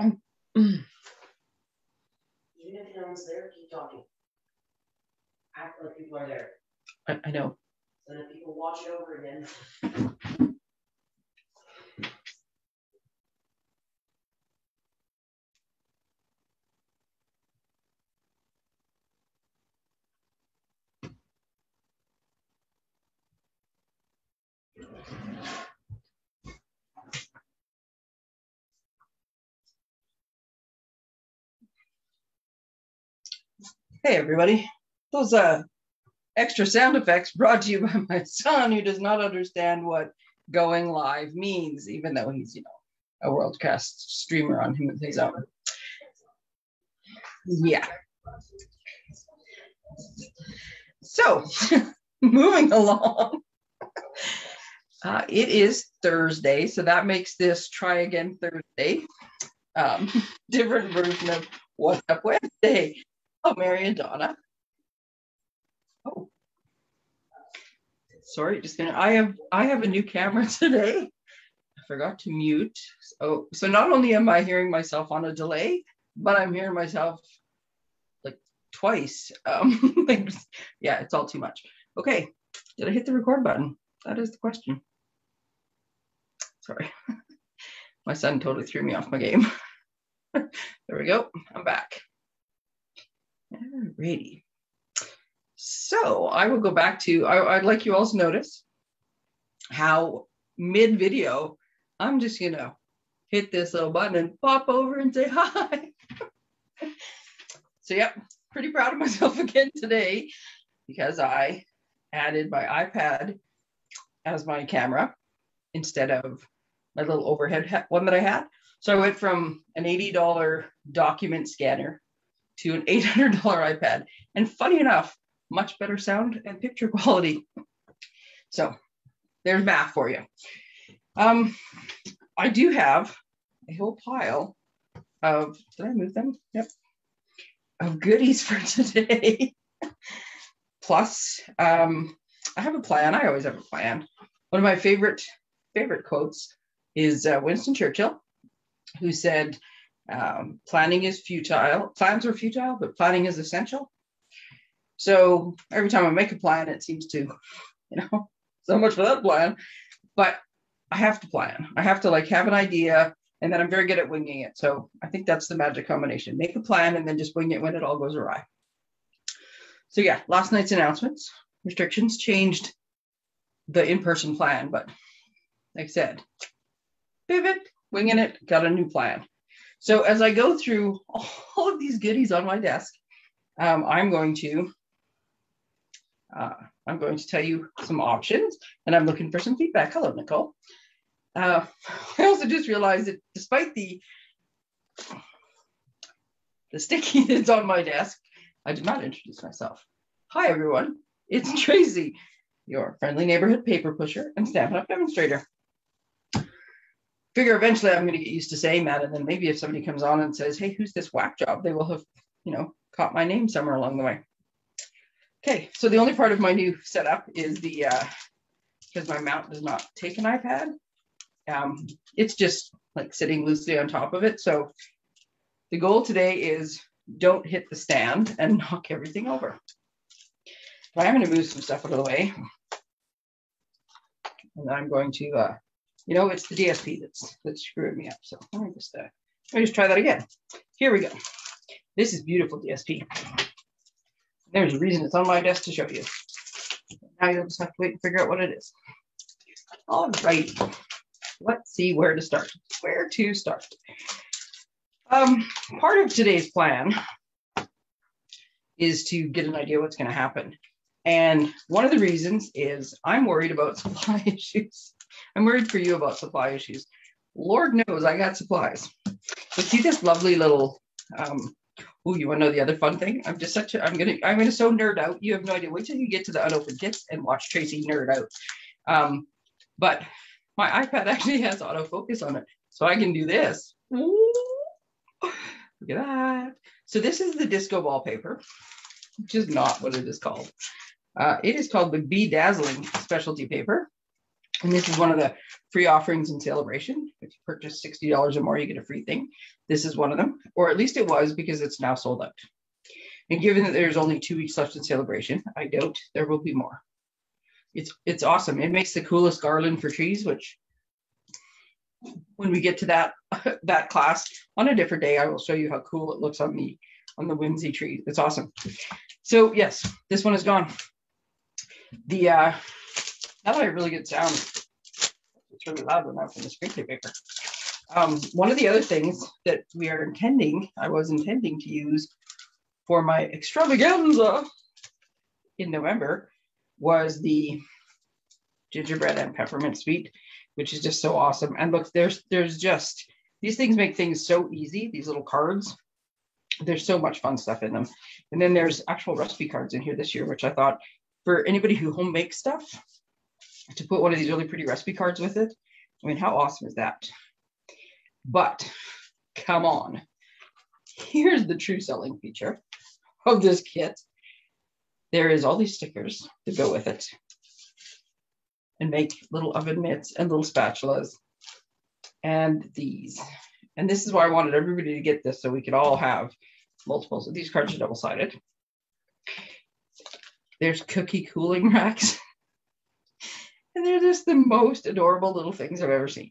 Mm. Even if no one's there, keep talking. Act like people are there. I, I know. So that people watch it over again. Hey, everybody. Those uh, extra sound effects brought to you by my son, who does not understand what going live means, even though he's, you know, a worldcast streamer on him his own. Yeah. So, moving along. Uh, it is Thursday, so that makes this try again Thursday. Um, different version of What's Up Wednesday. Oh, Mary and Donna. Oh, sorry, just gonna. I have I have a new camera today. I forgot to mute. Oh, so not only am I hearing myself on a delay, but I'm hearing myself like twice. Um, yeah, it's all too much. Okay, did I hit the record button? That is the question. Sorry, my son totally threw me off my game. there we go. I'm back. Alrighty. So I will go back to, I, would like you all to notice how mid video, I'm just, you know, hit this little button and pop over and say hi. so, yep, pretty proud of myself again today because I added my iPad as my camera instead of my little overhead one that I had. So I went from an $80 document scanner to an $800 iPad. And funny enough, much better sound and picture quality. So there's math for you. Um, I do have a whole pile of, did I move them? Yep. Of goodies for today. Plus, um, I have a plan. I always have a plan. One of my favorite favorite quotes is uh, Winston Churchill, who said, um, planning is futile. Plans are futile, but planning is essential. So every time I make a plan, it seems to, you know, so much for that plan. But I have to plan. I have to like have an idea, and then I'm very good at winging it. So I think that's the magic combination: make a plan and then just wing it when it all goes awry. So yeah, last night's announcements restrictions changed the in-person plan, but like I said, pivot, winging it, got a new plan. So as I go through all of these goodies on my desk, um, I'm going to uh, I'm going to tell you some options, and I'm looking for some feedback. Hello, Nicole. Uh, I also just realized that despite the the sticky that's on my desk, I did not introduce myself. Hi, everyone. It's Tracy, your friendly neighborhood paper pusher and Stampin' Up! demonstrator figure eventually I'm going to get used to saying that. And then maybe if somebody comes on and says, hey, who's this whack job? They will have, you know, caught my name somewhere along the way. Okay, so the only part of my new setup is the, uh, because my mount does not take an iPad. Um, it's just like sitting loosely on top of it. So the goal today is don't hit the stand and knock everything over. But I'm going to move some stuff out of the way. And I'm going to uh, you know, it's the DSP that's that's screwing me up. So let me just uh, let me just try that again. Here we go. This is beautiful DSP. There's a reason it's on my desk to show you. Now you'll just have to wait and figure out what it is. All right. Let's see where to start. Where to start. Um, part of today's plan is to get an idea what's going to happen. And one of the reasons is I'm worried about supply issues. I'm worried for you about supply issues. Lord knows I got supplies. But see this lovely little um oh you want to know the other fun thing? I'm just such a I'm gonna I'm gonna so nerd out. You have no idea. Wait till you get to the unopened kits and watch Tracy nerd out. Um, but my iPad actually has autofocus on it. So I can do this. Ooh, look at that. So this is the disco wallpaper, which is not what it is called. Uh, it is called the Bedazzling specialty paper. And this is one of the free offerings in Sale-A-Bration. If you purchase $60 or more, you get a free thing. This is one of them, or at least it was because it's now sold out. And given that there's only two weeks left in Sale-A-Bration, I doubt there will be more. It's it's awesome. It makes the coolest garland for trees, which when we get to that that class on a different day, I will show you how cool it looks on the, on the whimsy tree. It's awesome. So yes, this one is gone. The uh now that I really get sound, it's really loud enough in the screenplay paper. Um, one of the other things that we are intending, I was intending to use for my extravaganza in November was the gingerbread and peppermint suite, which is just so awesome. And look, there's there's just these things make things so easy, these little cards. There's so much fun stuff in them. And then there's actual recipe cards in here this year, which I thought for anybody who home makes stuff, to put one of these really pretty recipe cards with it. I mean, how awesome is that? But come on, here's the true selling feature of this kit. There is all these stickers to go with it and make little oven mitts and little spatulas and these. And this is why I wanted everybody to get this so we could all have multiples. These cards are double-sided. There's cookie cooling racks. And they're just the most adorable little things I've ever seen.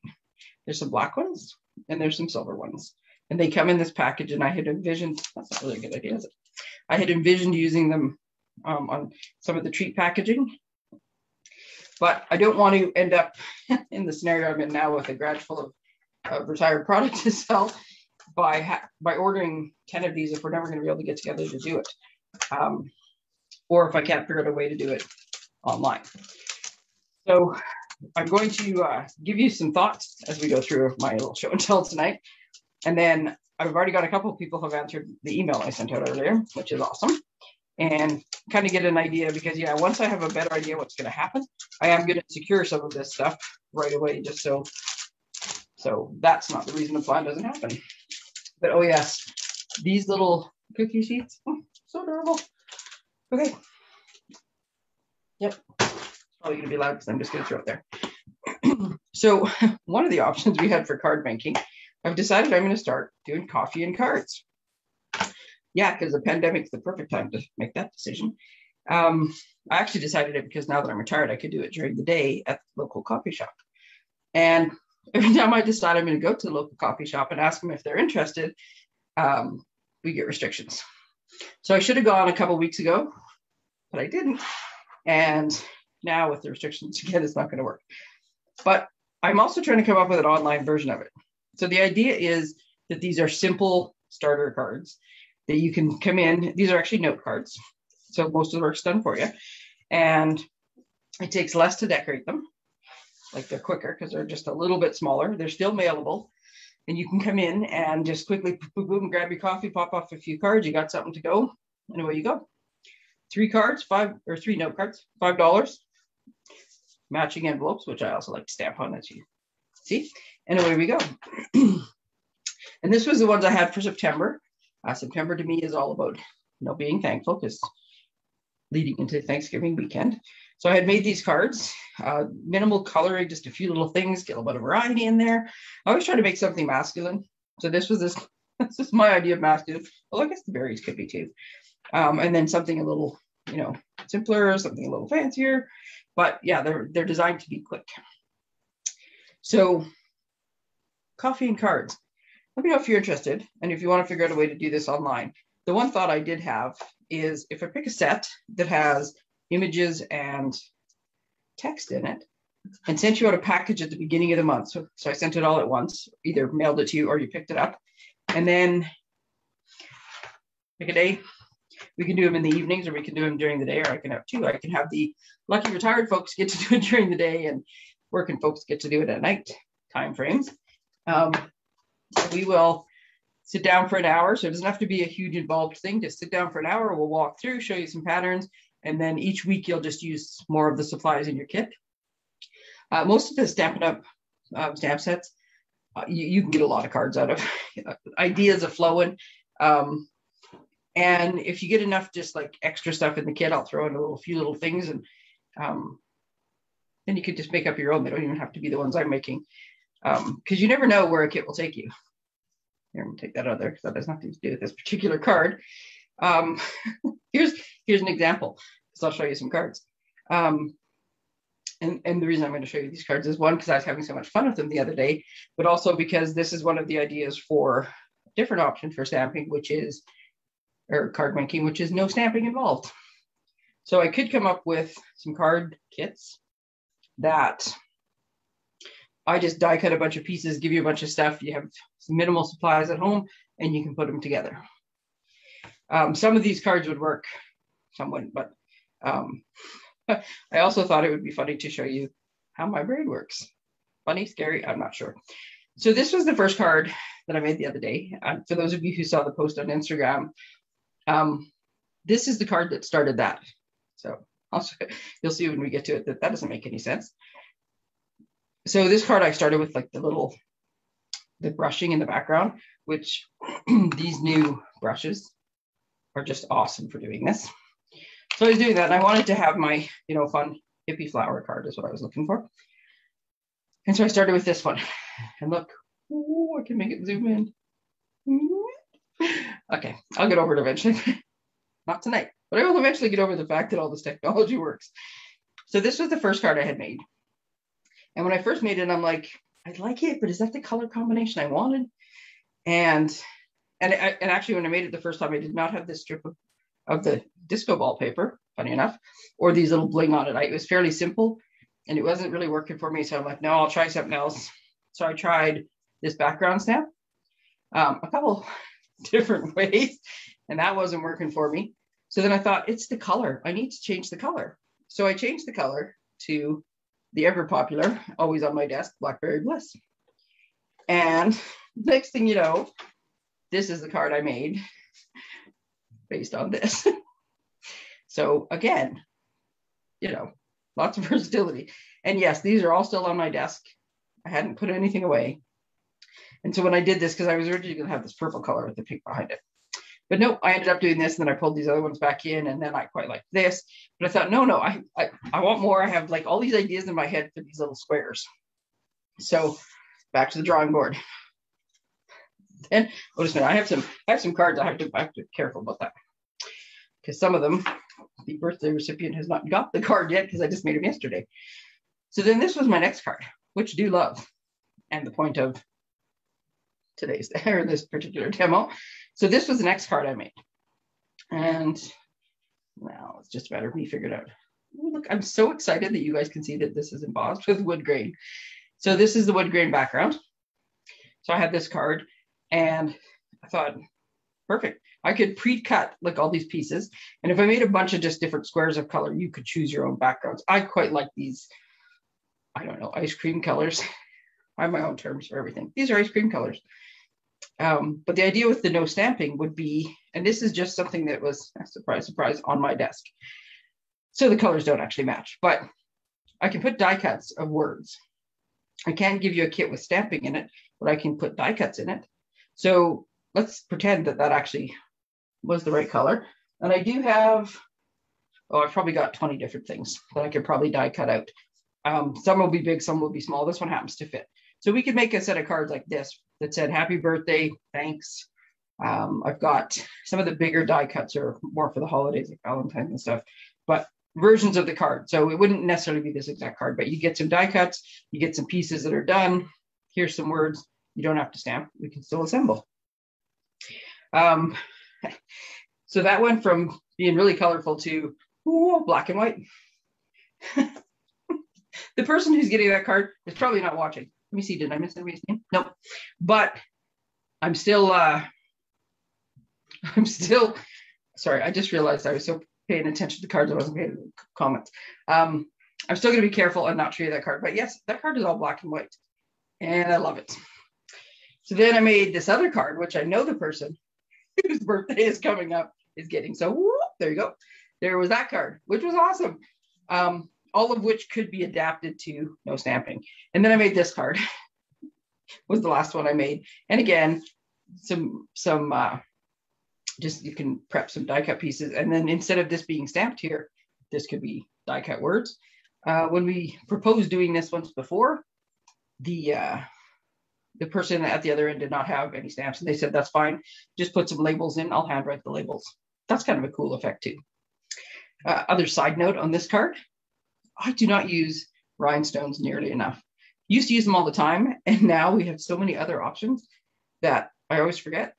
There's some black ones and there's some silver ones. And they come in this package and I had envisioned, that's not really a good idea, is it? I had envisioned using them um, on some of the treat packaging. But I don't want to end up in the scenario I'm in now with a garage full of, of retired product to sell by by ordering 10 of these if we're never going to be able to get together to do it. Um, or if I can't figure out a way to do it online. So I'm going to uh, give you some thoughts as we go through my little show and tell tonight. And then I've already got a couple of people who have answered the email I sent out earlier, which is awesome. And kind of get an idea because yeah, once I have a better idea what's going to happen, I am going to secure some of this stuff right away, just so so that's not the reason the plan doesn't happen. But oh yes, these little cookie sheets, oh, so adorable. Okay. Yep. Probably gonna be loud because I'm just gonna throw it there. so one of the options we had for card banking I've decided I'm going to start doing coffee and cards. Yeah, because the pandemic's the perfect time to make that decision. Um, I actually decided it because now that I'm retired, I could do it during the day at the local coffee shop. And every time I decide I'm going to go to the local coffee shop and ask them if they're interested, um, we get restrictions. So I should have gone a couple weeks ago, but I didn't. And now with the restrictions again, it's not going to work. But I'm also trying to come up with an online version of it. So the idea is that these are simple starter cards that you can come in. These are actually note cards. So most of the work's done for you. And it takes less to decorate them. Like they're quicker because they're just a little bit smaller. They're still mailable. And you can come in and just quickly boom, boom, grab your coffee, pop off a few cards. You got something to go, and away you go. Three cards, five or three note cards, five dollars. Matching envelopes, which I also like to stamp on, as you see. And away we go. and this was the ones I had for September. Uh, September to me is all about you know being thankful because leading into Thanksgiving weekend. So I had made these cards, uh, minimal coloring, just a few little things, get a little bit of variety in there. I always try to make something masculine. So this was this, this is my idea of masculine. Well, I guess the berries could be too. Um, and then something a little, you know, simpler, something a little fancier. But yeah, they're they're designed to be quick. So coffee and cards. Let me know if you're interested and if you want to figure out a way to do this online. The one thought I did have is if I pick a set that has images and text in it and sent you out a package at the beginning of the month. So, so I sent it all at once, either mailed it to you or you picked it up. And then pick a day. We can do them in the evenings or we can do them during the day, or I can have two. I can have the lucky retired folks get to do it during the day and working folks get to do it at night time frames. Um, we will sit down for an hour. So it doesn't have to be a huge involved thing. Just sit down for an hour. We'll walk through, show you some patterns, and then each week you'll just use more of the supplies in your kit. Uh, most of the Stampin' Up uh, stamp sets, uh, you, you, can get a lot of cards out of. Ideas are flowing. Um, and if you get enough just like extra stuff in the kit, I'll throw in a little few little things and um, and you could just make up your own. They don't even have to be the ones I'm making, because um, you never know where a kit will take you. Here, I'm gonna take that other because that has nothing to do with this particular card. Um, here's here's an example. So I'll show you some cards. Um, and, and the reason I'm going to show you these cards is one, because I was having so much fun with them the other day, but also because this is one of the ideas for a different option for stamping, which is, or card making, which is no stamping involved. So I could come up with some card kits that I just die cut a bunch of pieces, give you a bunch of stuff. You have some minimal supplies at home and you can put them together. Um, some of these cards would work, some wouldn't, but um, I also thought it would be funny to show you how my brain works. Funny, scary, I'm not sure. So this was the first card that I made the other day. For those of you who saw the post on Instagram, um, this is the card that started that. So also, you'll see when we get to it that that doesn't make any sense. So this card I started with like the little, the brushing in the background, which these new brushes are just awesome for doing this. So I was doing that and I wanted to have my, you know, fun hippie flower card is what I was looking for. And so I started with this one and look, ooh, I can make it zoom in. Okay, I'll get over it eventually. Not tonight, but I will eventually get over the fact that all this technology works. So this was the first card I had made. And when I first made it, I'm like, I like it, but is that the color combination I wanted? And and, I, and actually, when I made it the first time, I did not have this strip of, of the disco ball paper, funny enough, or these little bling on it. I, it was fairly simple and it wasn't really working for me. So I'm like, no, I'll try something else. So I tried this background stamp um, a couple different ways, and that wasn't working for me. So then I thought, it's the color. I need to change the color. So I changed the color to the ever popular, always on my desk, Blackberry Bliss. And next thing you know, this is the card I made based on this. so again, you know, lots of versatility. And yes, these are all still on my desk. I hadn't put anything away. And so when I did this, because I was originally going to have this purple color with the pink behind it. But no, I ended up doing this and then I pulled these other ones back in and then I quite like this. But I thought, no, no, I, I, I want more. I have like all these ideas in my head for these little squares. So back to the drawing board. And oh, just a minute, I have some I have some cards. I have to I have to be careful about that because some of them the birthday recipient has not got the card yet because I just made them yesterday. So then this was my next card, which do love, and the point of today's or this particular demo. So this was the next card I made, and now it's just a matter of me figuring out. Look, I'm so excited that you guys can see that this is embossed with wood grain. So this is the wood grain background. So I have this card and I thought, perfect. I could pre-cut like all these pieces. And if I made a bunch of just different squares of color, you could choose your own backgrounds. I quite like these, I don't know, ice cream colors. I have my own terms for everything. These are ice cream colors. Um, but the idea with the no stamping would be, and this is just something that was, surprise, surprise, on my desk. So the colors don't actually match, but I can put die cuts of words. I can't give you a kit with stamping in it, but I can put die cuts in it. So let's pretend that that actually was the right color. And I do have, oh, I've probably got 20 different things that I could probably die cut out. Um, some will be big, some will be small. This one happens to fit. So we could make a set of cards like this that said, happy birthday, thanks. Um, I've got some of the bigger die cuts are more for the holidays like Valentine's and stuff, but versions of the card. So it wouldn't necessarily be this exact card, but you get some die cuts, you get some pieces that are done. Here's some words. You don't have to stamp. We can still assemble. Um, so that went from being really colorful to ooh, black and white. the person who's getting that card is probably not watching. Let me see, did I miss anybody's name? No, but I'm still, uh, I'm still, sorry, I just realized I was so paying attention to the cards, I wasn't paying to comments. Um, I'm still going to be careful and not show you that card, but yes, that card is all black and white, and I love it. So then I made this other card, which I know the person whose birthday is coming up is getting. So whoop, there you go. There was that card, which was awesome. Um, all of which could be adapted to no stamping. And then I made this card. was the last one I made. And again, some some uh, just you can prep some die cut pieces. And then instead of this being stamped here, this could be die cut words. Uh, when we proposed doing this once before, the uh, the person at the other end did not have any stamps, and they said that's fine. Just put some labels in. I'll handwrite the labels. That's kind of a cool effect too. Uh, other side note on this card, I do not use rhinestones nearly enough. Used to use them all the time, and now we have so many other options that I always forget.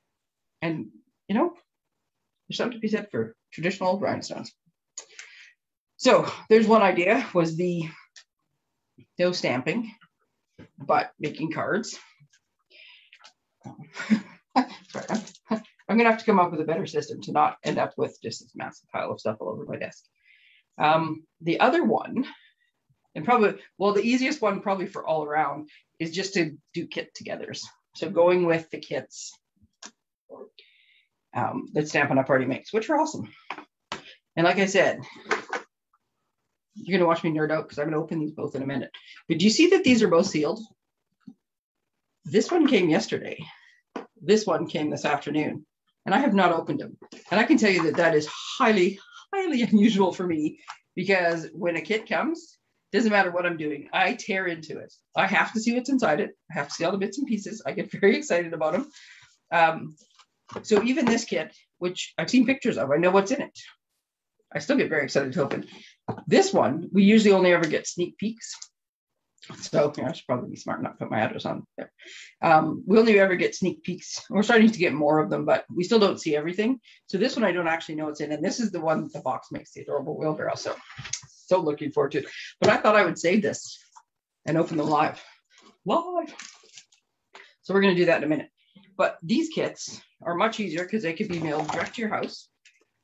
And you know, there's something to be said for traditional rhinestones. So there's one idea was the no stamping, but making cards. Sorry, I'm, I'm, gonna have to come up with a better system to not end up with just this massive pile of stuff all over my desk. Um, the other one, and probably, well, the easiest one probably for all around is just to do kit togethers. So going with the kits um, that Stampin' Up! already makes, which are awesome. And like I said, you're gonna watch me nerd out because I'm gonna open these both in a minute. But do you see that these are both sealed? This one came yesterday. This one came this afternoon, and I have not opened them. And I can tell you that that is highly, highly unusual for me because when a kit comes, doesn't matter what I'm doing, I tear into it. I have to see what's inside it. I have to see all the bits and pieces. I get very excited about them. Um, so even this kit, which I've seen pictures of, I know what's in it. I still get very excited to open. This one, we usually only ever get sneak peeks. So I should probably be smart to put my address on there. Um, we only ever get sneak peeks. We're starting to get more of them, but we still don't see everything. So this one I don't actually know what's in. And this is the one the box makes the adorable wheelbarrow. So so looking forward to it. But I thought I would save this and open them live. Live. So we're going to do that in a minute. But these kits are much easier because they could be mailed direct to your house.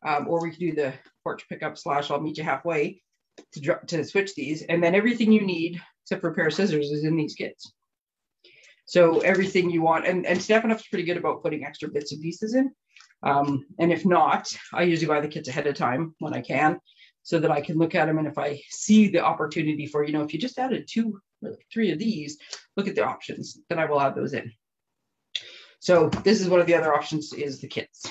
Um, or we could do the porch pickup slash I'll meet you halfway to, to switch these. And then everything you need except for a pair of scissors is in these kits. So everything you want, and, and Stampin' Up's pretty good about putting extra bits and pieces in. Um, and if not, I usually buy the kits ahead of time when I can so that I can look at them. And if I see the opportunity for, you know, if you just added two or three of these, look at the options, then I will add those in. So this is one of the other options is the kits.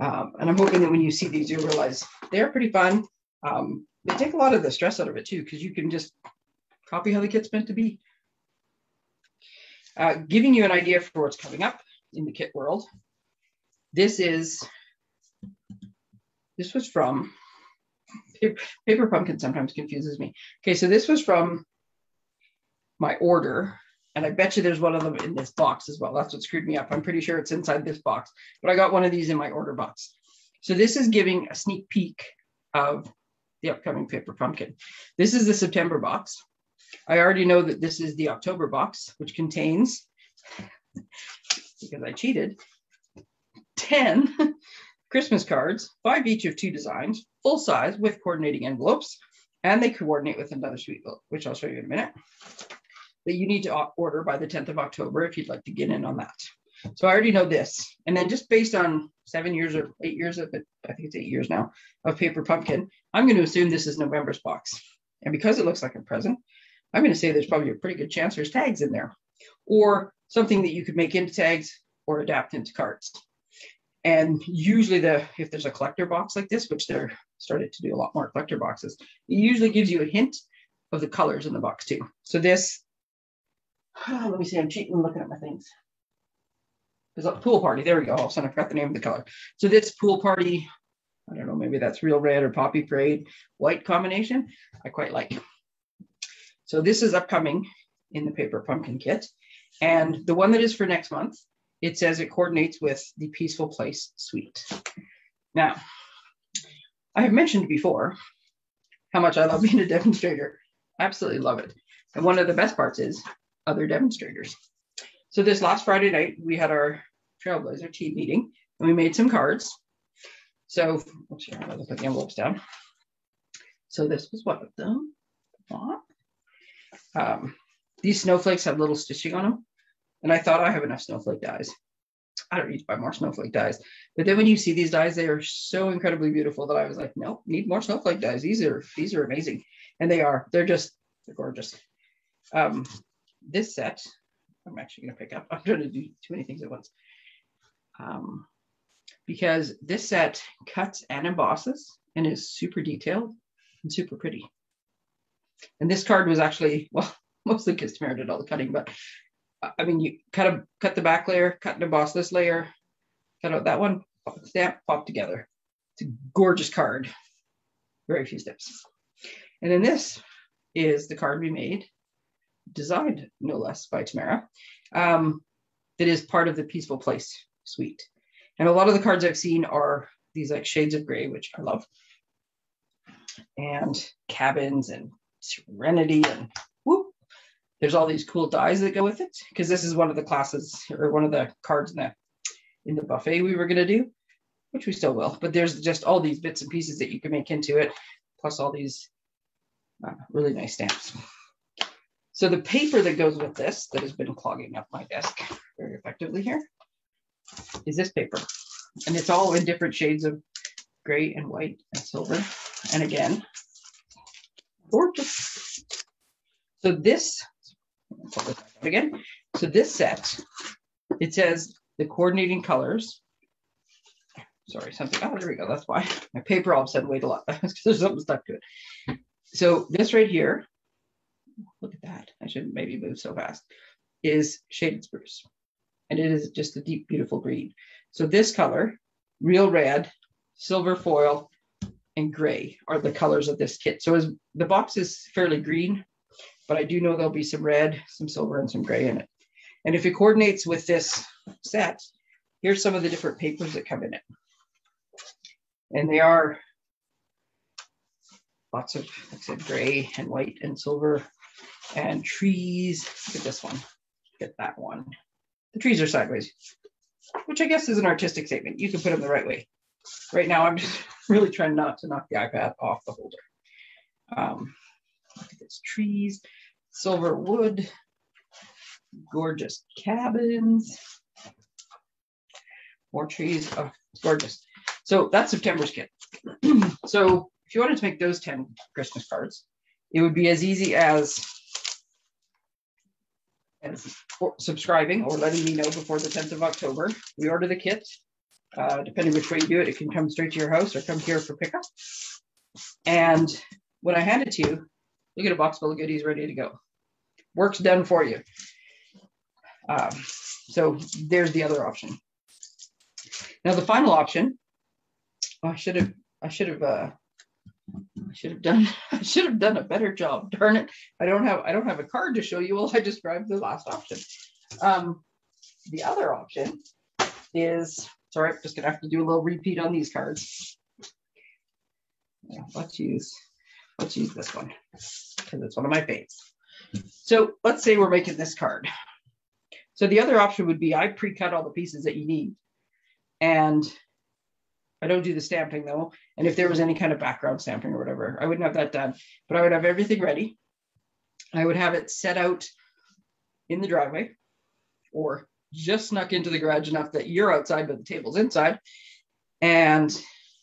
Um, and I'm hoping that when you see these, you'll realize they're pretty fun. Um, they take a lot of the stress out of it too, because you can just copy how the kit's meant to be. Uh, giving you an idea for what's coming up in the kit world. This is, this was from, paper, paper pumpkin sometimes confuses me. Okay, so this was from my order and I bet you there's one of them in this box as well. That's what screwed me up. I'm pretty sure it's inside this box, but I got one of these in my order box. So this is giving a sneak peek of the upcoming paper pumpkin. This is the September box. I already know that this is the October box, which contains, because I cheated, 10 Christmas cards, five each of two designs, full size with coordinating envelopes, and they coordinate with another sweet book, which I'll show you in a minute that you need to order by the 10th of October if you'd like to get in on that. So I already know this. And then just based on seven years or eight years of it, I think it's eight years now of Paper Pumpkin, I'm going to assume this is November's box. And because it looks like a present, I'm going to say there's probably a pretty good chance there's tags in there or something that you could make into tags or adapt into cards. And usually the if there's a collector box like this, which they're started to do a lot more collector boxes, it usually gives you a hint of the colors in the box too. So this let me see. I'm cheating looking at my things. There's a pool party. There we go. All of a sudden, I forgot the name of the color. So this pool party, I don't know, maybe that's real red or poppy parade white combination. I quite like. So this is upcoming in the paper pumpkin kit. And the one that is for next month, it says it coordinates with the Peaceful Place Suite. Now, I have mentioned before how much I love being a demonstrator. Absolutely love it. And one of the best parts is other demonstrators. So this last Friday night, we had our Trailblazer team meeting and we made some cards. So, oops, here, I'm going to put the envelopes down. So this was one of them. Um, these snowflakes have little stitching on them. And I thought I have enough snowflake dies. I don't need to buy more snowflake dies. But then when you see these dies, they are so incredibly beautiful that I was like, nope, need more snowflake dies. These are these are amazing. And they are. They're just they're gorgeous. Um, this set, I'm actually going to pick up. I'm trying to do too many things at once. Um, because this set cuts and embosses and is super detailed and super pretty. And this card was actually, well, mostly because Tamara did all the cutting, but I mean, you cut a cut the back layer, cut and emboss this layer, cut out that one, stamp, pop together. It's a gorgeous card. Very few steps. And then this is the card we made, designed no less by Tamara, um, that is part of the Peaceful Place suite. And a lot of the cards I've seen are these like shades of gray, which I love, and cabins and serenity and whoop. There's all these cool dies that go with it because this is one of the classes or one of the cards in the in the buffet we were going to do, which we still will. But there's just all these bits and pieces that you can make into it, plus all these uh, really nice stamps. So the paper that goes with this that has been clogging up my desk very effectively here is this paper. And it's all in different shades of gray and white and silver. And again, gorgeous. So this, again, so this set, it says the coordinating colors. Sorry, something, oh, there we go. That's why my paper all said weighed a lot there's something stuck to it. So this right here, look at that. I shouldn't maybe move so fast, is shaded spruce. And it is just a deep, beautiful green. So this color, real red, silver foil, and gray are the colors of this kit. So as the box is fairly green, but I do know there'll be some red, some silver, and some gray in it. And if it coordinates with this set, here's some of the different papers that come in it. And they are lots of, like I said, gray and white and silver and trees. Look at this one. Get that one. The trees are sideways, which I guess is an artistic statement. You can put them the right way. Right now, I'm just really trying not to knock the iPad off the holder. Um, look at this trees, silver wood, gorgeous cabins, more trees. Oh, it's gorgeous. So that's September's kit. so if you wanted to make those 10 Christmas cards, it would be as easy as as subscribing or letting me know before the 10th of October. We order the kit. Uh, depending which way you do it, it can come straight to your house or come here for pickup. And when I hand it to you, you get a box full of goodies ready to go. Work's done for you. Um, so there's the other option. Now the final option, oh, I should have, I should have, uh, I should have done, I should have done a better job. Darn it! I don't have, I don't have a card to show you. Well, I described the last option. Um, the other option is, sorry, I'm just gonna have to do a little repeat on these cards. Yeah, let's use, let's use this one because it's one of my favorites. So let's say we're making this card. So the other option would be I pre-cut all the pieces that you need. And I don't do the stamping though. And if there was any kind of background stamping or whatever, I wouldn't have that done. But I would have everything ready. I would have it set out in the driveway or just snuck into the garage enough that you're outside but the table's inside. And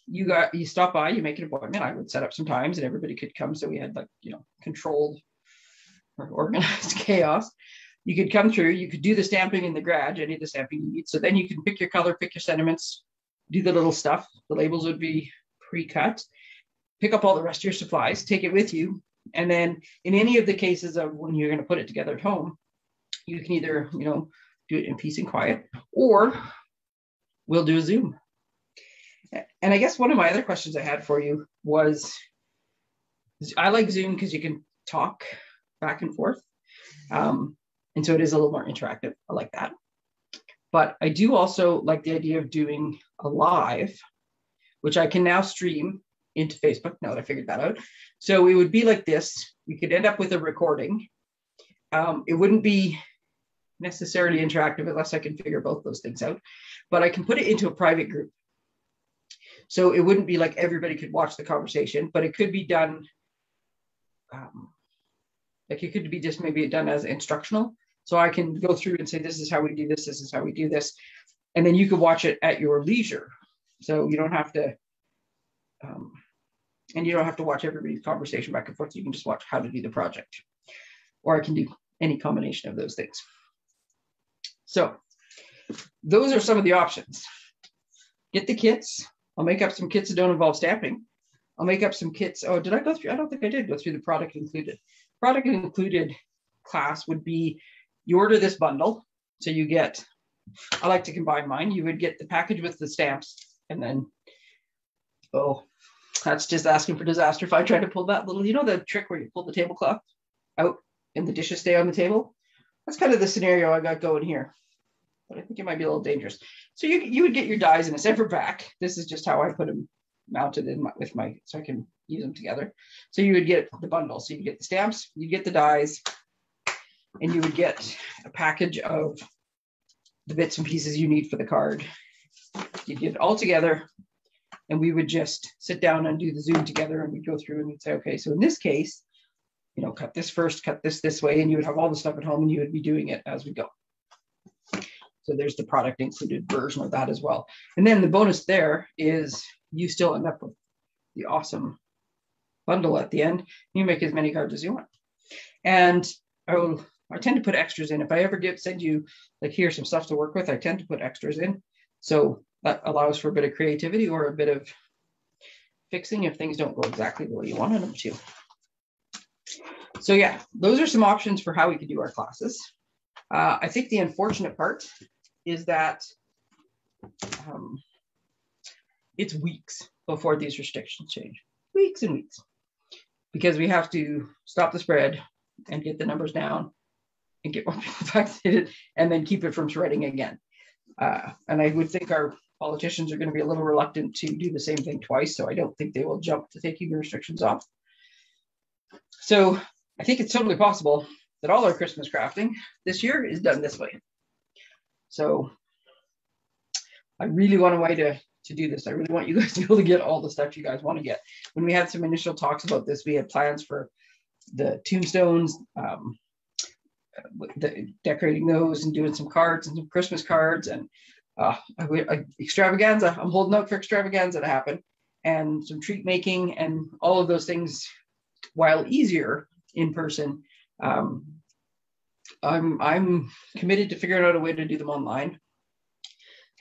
you got you stop by, you make an appointment. I would set up some times and everybody could come. So we had like, you know, controlled or organized chaos you could come through, you could do the stamping in the garage, any of the stamping you need. So then you can pick your color, pick your sentiments, do the little stuff. The labels would be pre-cut. Pick up all the rest of your supplies, take it with you. And then in any of the cases of when you're going to put it together at home, you can either, you know, do it in peace and quiet, or we'll do a Zoom. And I guess one of my other questions I had for you was I like Zoom because you can talk back and forth. Um, and so it is a little more interactive. I like that. But I do also like the idea of doing a live, which I can now stream into Facebook now that I figured that out. So it would be like this. We could end up with a recording. Um, it wouldn't be necessarily interactive unless I can figure both those things out, but I can put it into a private group. So it wouldn't be like everybody could watch the conversation, but it could be done. Um, like it could be just maybe done as instructional. So I can go through and say, this is how we do this, this is how we do this. And then you could watch it at your leisure. So you don't have to, um, and you don't have to watch everybody's conversation back and forth. You can just watch how to do the project. Or I can do any combination of those things. So those are some of the options. Get the kits. I'll make up some kits that don't involve stamping. I'll make up some kits. Oh, did I go through? I don't think I did go through the product included. Product included class would be you order this bundle. So you get, I like to combine mine. You would get the package with the stamps and then, oh, that's just asking for disaster. If I try to pull that little, you know, the trick where you pull the tablecloth out and the dishes stay on the table. That's kind of the scenario I got going here, but I think it might be a little dangerous. So you, you would get your dies in a separate pack. This is just how I put them mounted in my, with my, so I can use them together. So you would get the bundle. So you get the stamps, you get the dies, and you would get a package of the bits and pieces you need for the card. You'd get it all together, and we would just sit down and do the Zoom together, and we'd go through and we'd say, okay, so in this case, you know, cut this first, cut this this way, and you would have all the stuff at home, and you would be doing it as we go. So there's the product included version of that as well. And then the bonus there is you still end up with the awesome bundle at the end. You make as many cards as you want. And I will I tend to put extras in. If I ever get send you like here's some stuff to work with, I tend to put extras in. So that allows for a bit of creativity or a bit of fixing if things don't go exactly the way you wanted them to. So yeah, those are some options for how we could do our classes. Uh, I think the unfortunate part is that um, it's weeks before these restrictions change, weeks and weeks, because we have to stop the spread and get the numbers down and get more people vaccinated and then keep it from spreading again. Uh, and I would think our politicians are going to be a little reluctant to do the same thing twice. So I don't think they will jump to taking the restrictions off. So I think it's totally possible that all our Christmas crafting this year is done this way. So I really want a way to, to do this. I really want you guys to be able to get all the stuff you guys want to get. When we had some initial talks about this, we had plans for the tombstones, um, the, decorating those and doing some cards and some Christmas cards and uh, extravaganza. I'm holding out for extravaganza to happen and some treat making and all of those things, while easier in person. Um, I'm I'm committed to figuring out a way to do them online.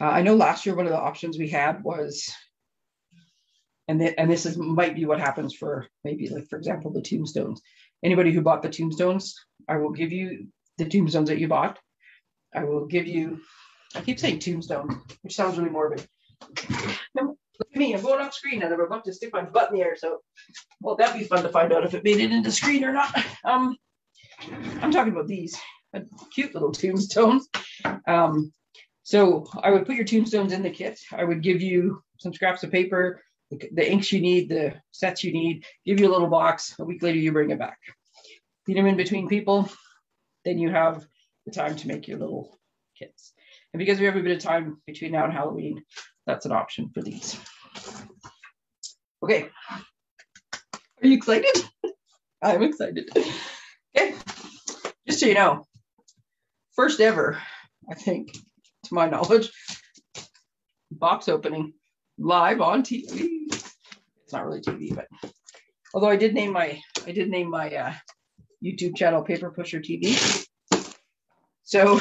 Uh, I know last year one of the options we had was, and and this is might be what happens for maybe like for example the tombstones. Anybody who bought the tombstones, I will give you the tombstones that you bought. I will give you. I keep saying tombstone, which sounds really morbid. Look at me, I'm going off screen and I'm about to stick my butt in the air. So, well, that'd be fun to find out if it made it into screen or not. Um, I'm talking about these cute little tombstones. Um, so I would put your tombstones in the kit. I would give you some scraps of paper, the, the inks you need, the sets you need, give you a little box. A week later, you bring it back. Feed them in between people. Then you have the time to make your little kits. And because we have a bit of time between now and Halloween, that's an option for these. Okay. Are you excited? I'm excited. Okay. Just so you know, first ever, I think, to my knowledge, box opening live on TV. It's not really TV, but although I did name my I did name my uh, YouTube channel Paper Pusher TV. So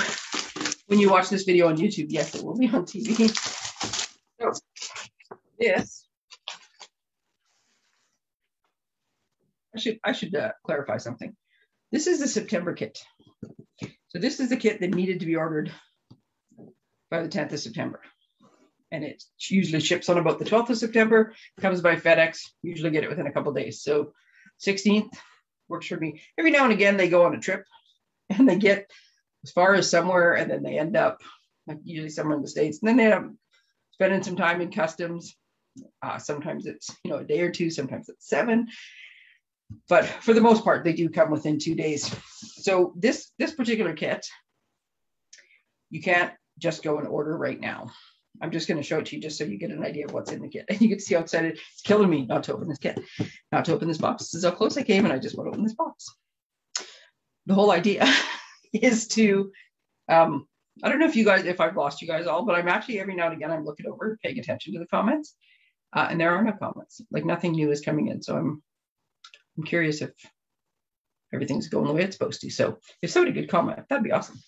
when you watch this video on YouTube, yes, it will be on TV. So this, I should I should uh, clarify something. This is the September kit. So this is the kit that needed to be ordered by the 10th of September. And it usually ships on about the 12th of September, comes by FedEx, usually get it within a couple days. So 16th works for me. Every now and again, they go on a trip and they get as far as somewhere and then they end up like usually somewhere in the States. And then they end up spending some time in customs. Uh, sometimes it's, you know, a day or two, sometimes it's seven but for the most part, they do come within two days. So this this particular kit, you can't just go and order right now. I'm just going to show it to you just so you get an idea of what's in the kit. And you can see how excited it's killing me not to open this kit, not to open this box. This is how close I came, and I just want to open this box. The whole idea is to, um, I don't know if you guys, if I've lost you guys all, but I'm actually every now and again I'm looking over, paying attention to the comments, uh, and there are no comments. Like nothing new is coming in, so I'm I'm curious if everything's going the way it's supposed to. So if somebody could comment, that'd be awesome.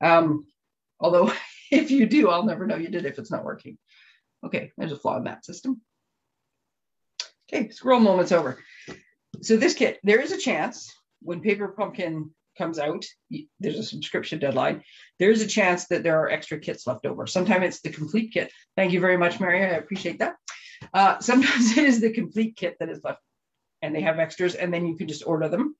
Um, although if you do, I'll never know you did if it's not working. Okay, there's a flaw in that system. Okay, scroll moments over. So this kit, there is a chance when Paper Pumpkin comes out, there's a subscription deadline. There's a chance that there are extra kits left over. Sometimes it's the complete kit. Thank you very much, Mary. I appreciate that. Uh, sometimes it is the complete kit that is left and they have extras and then you can just order them.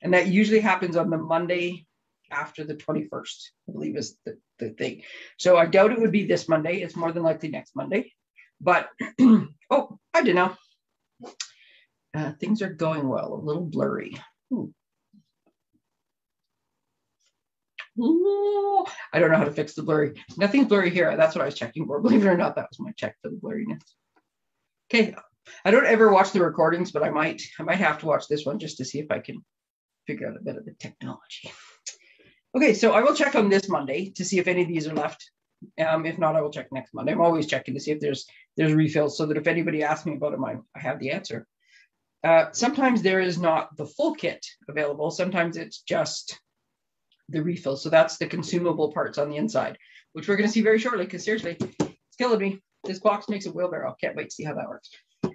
And that usually happens on the Monday after the 21st, I believe is the, the thing. So I doubt it would be this Monday. It's more than likely next Monday. But, oh, I don't know. Uh, things are going well, a little blurry. Ooh. Ooh, I don't know how to fix the blurry. Nothing's blurry here. That's what I was checking for. Believe it or not, that was my check for the blurriness. Okay. I don't ever watch the recordings, but I might I might have to watch this one just to see if I can figure out a bit of the technology. Okay, so I will check on this Monday to see if any of these are left. Um, if not, I will check next Monday. I'm always checking to see if there's there's refills so that if anybody asks me about them, I, I have the answer. Uh, sometimes there is not the full kit available. Sometimes it's just the refill. So that's the consumable parts on the inside, which we're going to see very shortly because seriously, it's killing me. This box makes a wheelbarrow. Can't wait to see how that works.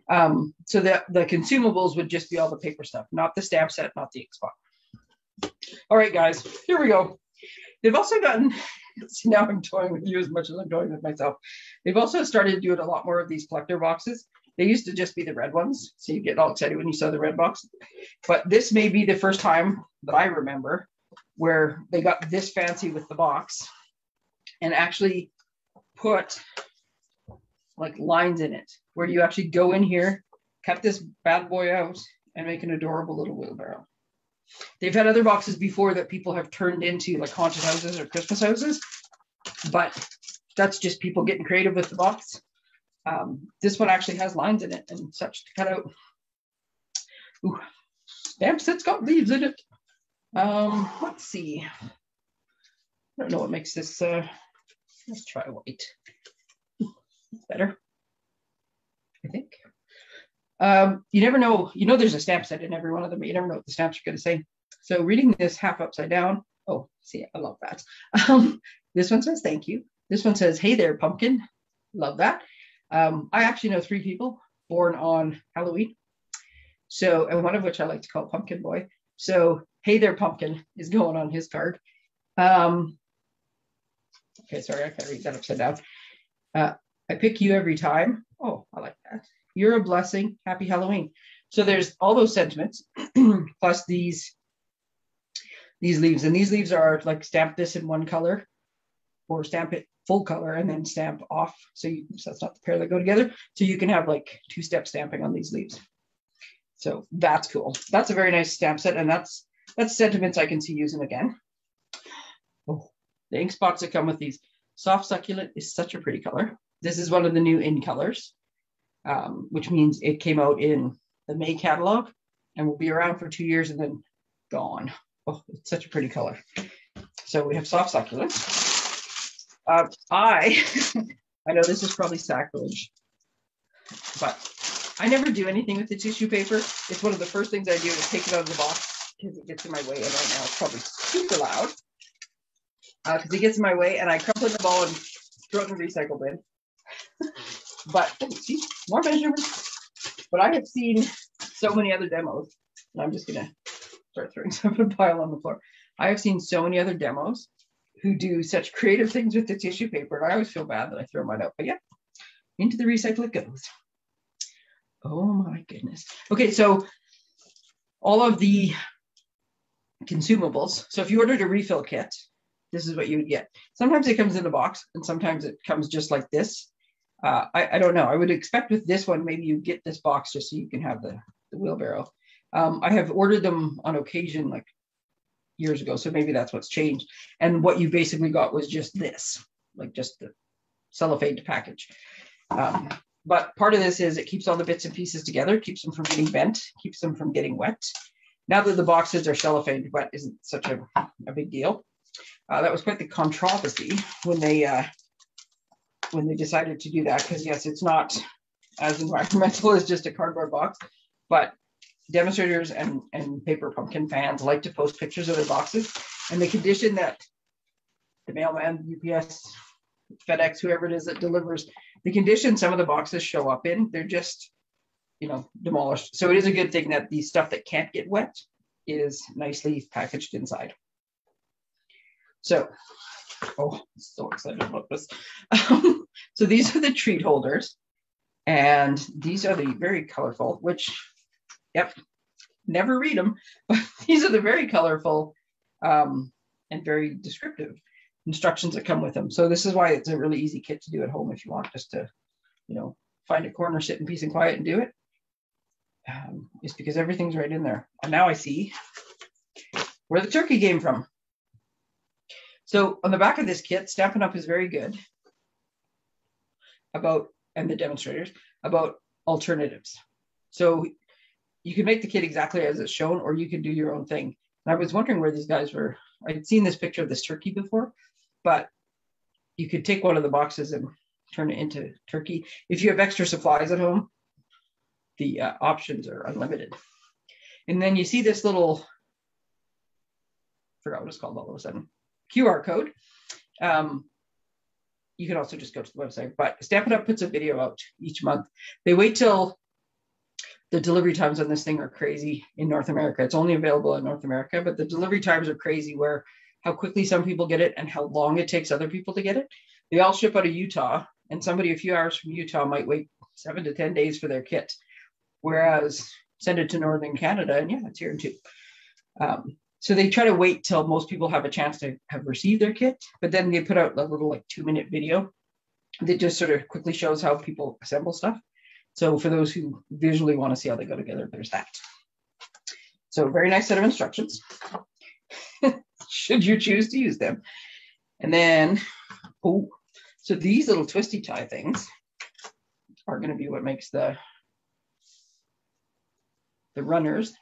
Um, so the, the consumables would just be all the paper stuff, not the stamp set, not the Xbox. All right, guys, here we go. They've also gotten, see now I'm toying with you as much as I'm toying with myself. They've also started doing a lot more of these collector boxes. They used to just be the red ones. So you get all excited when you saw the red box. But this may be the first time that I remember where they got this fancy with the box and actually put like lines in it where you actually go in here, cut this bad boy out and make an adorable little wheelbarrow. They've had other boxes before that people have turned into like haunted houses or Christmas houses, but that's just people getting creative with the box. Um, this one actually has lines in it and such to cut out. Ooh, stamp set's got leaves in it. Um, let's see. I don't know what makes this, uh, let's try white. Better, I think. Um, you never know, you know there's a stamp set in every one of them, you never know what the stamps are going to say. So reading this half upside down, oh, see, I love that. Um, this one says thank you. This one says, hey there, pumpkin. Love that. Um, I actually know three people born on Halloween. So, and one of which I like to call Pumpkin Boy. So Hey there, pumpkin is going on his card. Um, okay, sorry, I can't read that upside down. Uh, I pick you every time. Oh, I like that. You're a blessing. Happy Halloween. So there's all those sentiments plus these these leaves, and these leaves are like stamp this in one color, or stamp it full color and then stamp off. So, you, so that's not the pair that go together. So you can have like two step stamping on these leaves. So that's cool. That's a very nice stamp set, and that's that's sentiments I can see using again. Oh, the ink spots that come with these. Soft succulent is such a pretty color. This is one of the new in colors, um, which means it came out in the May catalog and will be around for two years and then gone. Oh, it's such a pretty color. So we have soft succulent. Uh, I, I know this is probably sacrilege, but I never do anything with the tissue paper. It's one of the first things I do is take it out of the box because it gets in my way. And right now it's probably super loud because uh, it gets in my way and I crumple the ball and throw it in the recycle bin. but oh, see, more measurements. But I have seen so many other demos. And I'm just gonna start throwing some of the pile on the floor. I have seen so many other demos who do such creative things with the tissue paper. And I always feel bad that I throw mine out. But yeah, into the recycle it goes. Oh my goodness. Okay, so all of the consumables. So if you ordered a refill kit, this is what you would get. Sometimes it comes in a box and sometimes it comes just like this. Uh, I, I, don't know. I would expect with this one, maybe you get this box just so you can have the, the wheelbarrow. Um, I have ordered them on occasion like years ago. So maybe that's what's changed. And what you basically got was just this, like just the cellophane package. Um, but part of this is it keeps all the bits and pieces together, keeps them from getting bent, keeps them from getting wet now that the boxes are cellophane wet isn't such a, a big deal. Uh, that was quite the controversy when they uh, when they decided to do that because yes, it's not as environmental as just a cardboard box, but demonstrators and, and paper pumpkin fans like to post pictures of their boxes and the condition that the mailman, UPS, FedEx, whoever it is that delivers, the condition some of the boxes show up in, they're just you know, demolished. So it is a good thing that the stuff that can't get wet is nicely packaged inside. So, oh, so excited about this. so these are the treat holders. And these are the very colorful, which, yep, never read them, but these are the very colorful um, and very descriptive instructions that come with them. So this is why it's a really easy kit to do at home if you want just to, you know, find a corner, sit in peace and quiet and do it. Um, is because everything's right in there. And now I see where the turkey came from. So on the back of this kit, Stampin' Up! is very good about, and the demonstrators, about alternatives. So you can make the kit exactly as it's shown, or you can do your own thing. And I was wondering where these guys were. I'd seen this picture of this turkey before, but you could take one of the boxes and turn it into turkey. If you have extra supplies at home, the uh, options are unlimited. And then you see this little, forgot what it's called all of a sudden, QR code. Um, you can also just go to the website, but Stampin' Up! puts a video out each month. They wait till the delivery times on this thing are crazy in North America. It's only available in North America, but the delivery times are crazy where how quickly some people get it and how long it takes other people to get it. They all ship out of Utah, and somebody a few hours from Utah might wait seven to 10 days for their kit, whereas send it to Northern Canada, and yeah, it's here in two. Um, so they try to wait till most people have a chance to have received their kit, but then they put out a little like two minute video that just sort of quickly shows how people assemble stuff. So for those who visually want to see how they go together, there's that. So very nice set of instructions, should you choose to use them. And then, oh, so these little twisty tie things are going to be what makes the, the runners.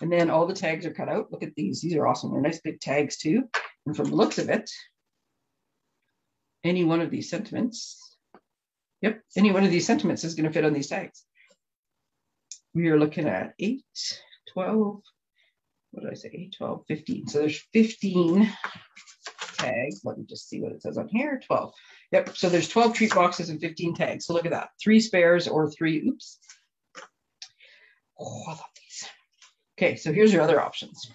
And then all the tags are cut out. Look at these. These are awesome. They're nice big tags too. And from the looks of it, any one of these sentiments Yep, any one of these sentiments is going to fit on these tags. We are looking at 8, 12, what did I say, 8, 12, 15. So there's 15 tags. Let me just see what it says on here, 12. Yep, so there's 12 treat boxes and 15 tags. So look at that, three spares or three, oops. Oh, I love. Okay, so here's your other options.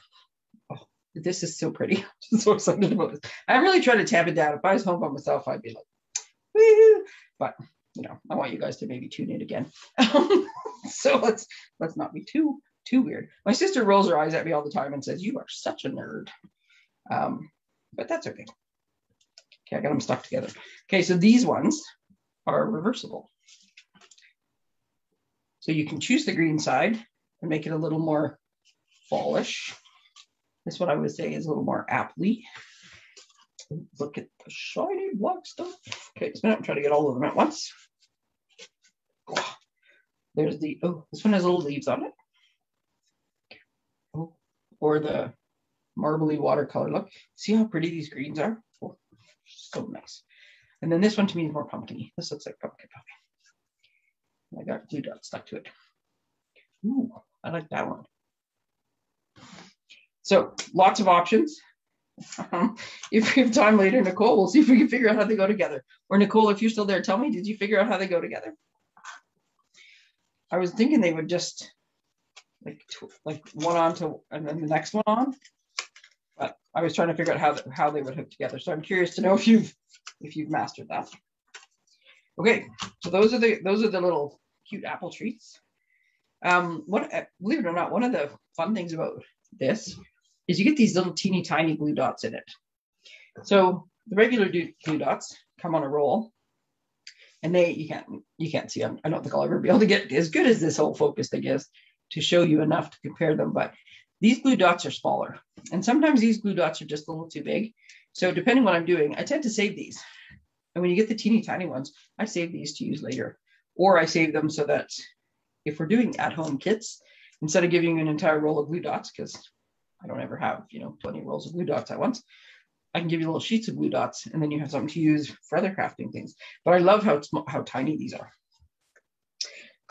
Oh, this is so pretty. I'm so excited about this. I'm really trying to tap it down. If I was home by myself, I'd be like, but you know, I want you guys to maybe tune in again. so let's let's not be too too weird. My sister rolls her eyes at me all the time and says, "You are such a nerd," um, but that's okay. Okay, I got them stuck together. Okay, so these ones are reversible. So you can choose the green side and make it a little more fallish. This what I would say is a little more aptly. Look at the shiny black stuff. Okay, so now I'm trying to get all of them at once. There's the, oh, this one has little leaves on it. Oh, or the marbly watercolor look. See how pretty these greens are? Oh, so nice. And then this one to me is more pumpkin This looks like pumpkin pumpkin. I got glue dots stuck to it. Ooh, I like that one. So lots of options. Um, if we have time later, Nicole, we'll see if we can figure out how they go together. Or Nicole, if you're still there, tell me, did you figure out how they go together? I was thinking they would just like like one on to and then the next one on, but I was trying to figure out how how they would hook together. So I'm curious to know if you've if you've mastered that. Okay, so those are the those are the little cute apple treats. Um, what believe it or not, one of the fun things about this is you get these little teeny tiny glue dots in it. So the regular glue dots come on a roll, and they you can't you can't see them. I don't think I'll ever be able to get as good as this whole focus thing is to show you enough to compare them. But these glue dots are smaller, and sometimes these glue dots are just a little too big. So depending what I'm doing, I tend to save these. And when you get the teeny tiny ones, I save these to use later, or I save them so that if we're doing at-home kits, instead of giving you an entire roll of glue dots, because I don't ever have, you know, 20 rolls of glue dots at once. I can give you little sheets of glue dots and then you have something to use for other crafting things. But I love how, how tiny these are.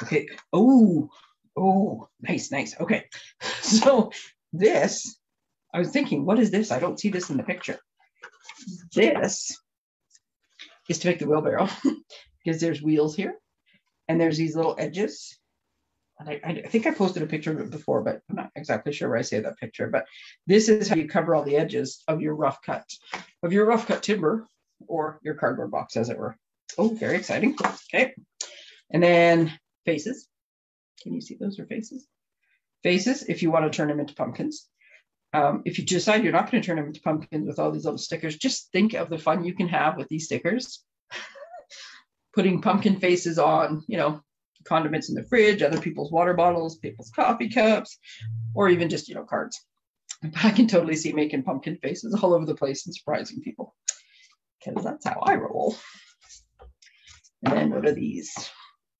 Okay. Oh, oh, nice, nice. Okay. So this, I was thinking, what is this? I don't see this in the picture. This is to make the wheelbarrow because there's wheels here and there's these little edges. I, I think I posted a picture of it before, but I'm not exactly sure where I say that picture. But this is how you cover all the edges of your rough cut, of your rough cut timber or your cardboard box, as it were. Oh, very exciting. Okay. And then faces. Can you see those are faces? Faces, if you want to turn them into pumpkins. Um, if you decide you're not going to turn them into pumpkins with all these little stickers, just think of the fun you can have with these stickers. Putting pumpkin faces on, you know, condiments in the fridge, other people's water bottles, people's coffee cups, or even just, you know, cards. But I can totally see making pumpkin faces all over the place and surprising people because that's how I roll. And then what are these?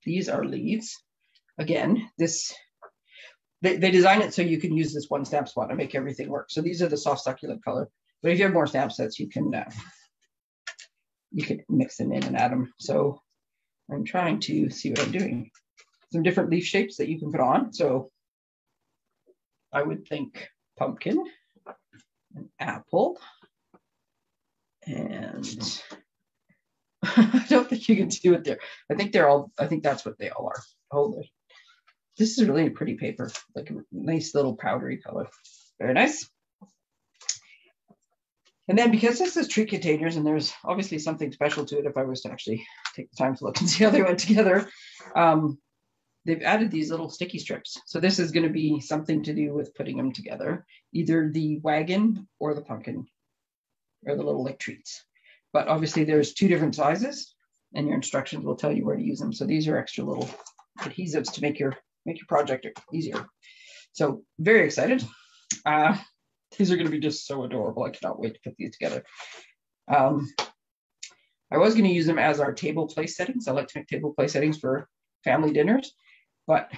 These are leaves. Again, this they, they design it so you can use this one stamp spot and make everything work. So these are the soft succulent color. But if you have more stamp sets, you can uh, you can mix them in and add them. So I'm trying to see what I'm doing. Some different leaf shapes that you can put on. So I would think pumpkin, an apple, and I don't think you can do it there. I think they're all, I think that's what they all are. Oh, this is really a pretty paper, like a nice little powdery color. Very nice. And then because this is tree containers and there's obviously something special to it if I was to actually take the time to look and see how they went together, um, they've added these little sticky strips. So this is going to be something to do with putting them together, either the wagon or the pumpkin or the little like treats. But obviously there's two different sizes and your instructions will tell you where to use them. So these are extra little adhesives to make your make your project easier. So very excited. Uh, these are going to be just so adorable. I cannot wait to put these together. Um, I was going to use them as our table place settings. I like to make table place settings for family dinners, but